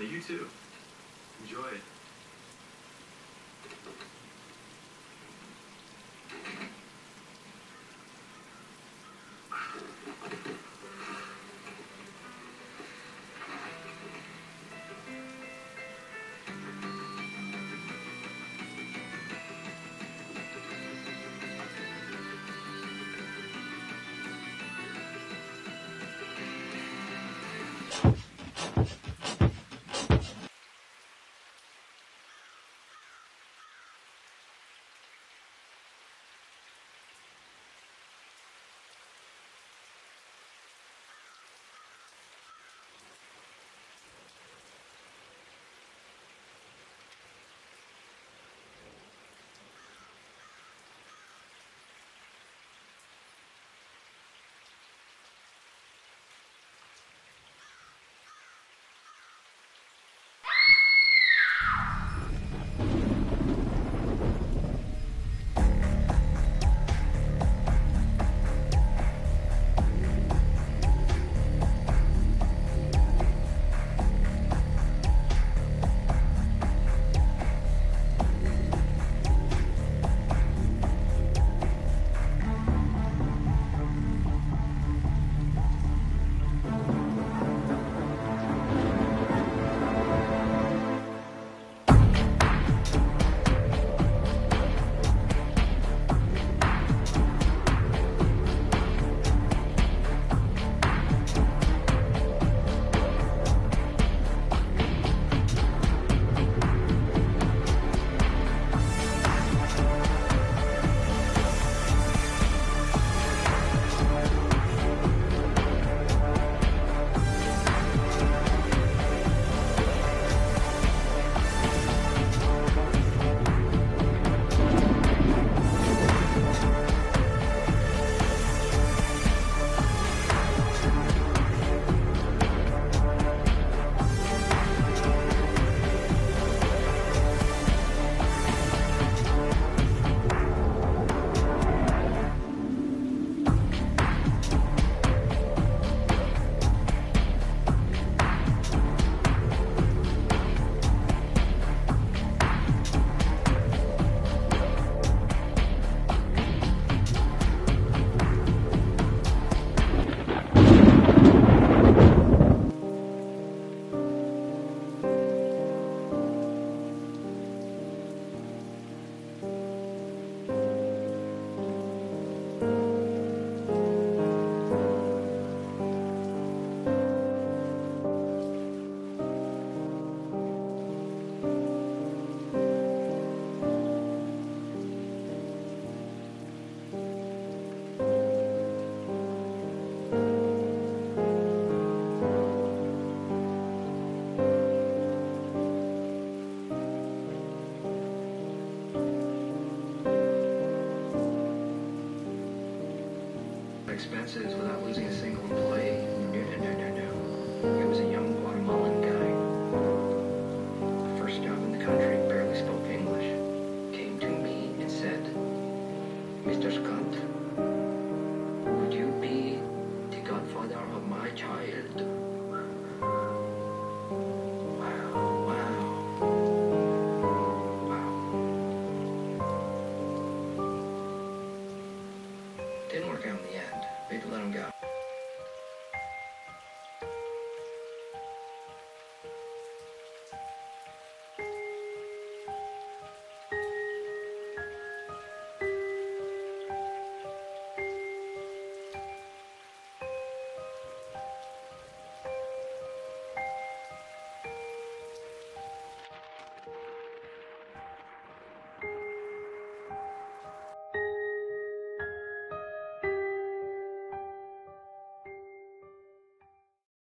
Definitely. You too. Enjoy it. expenses without losing a single employee. No, no, no, no, no. It was a young Guatemalan to let him go.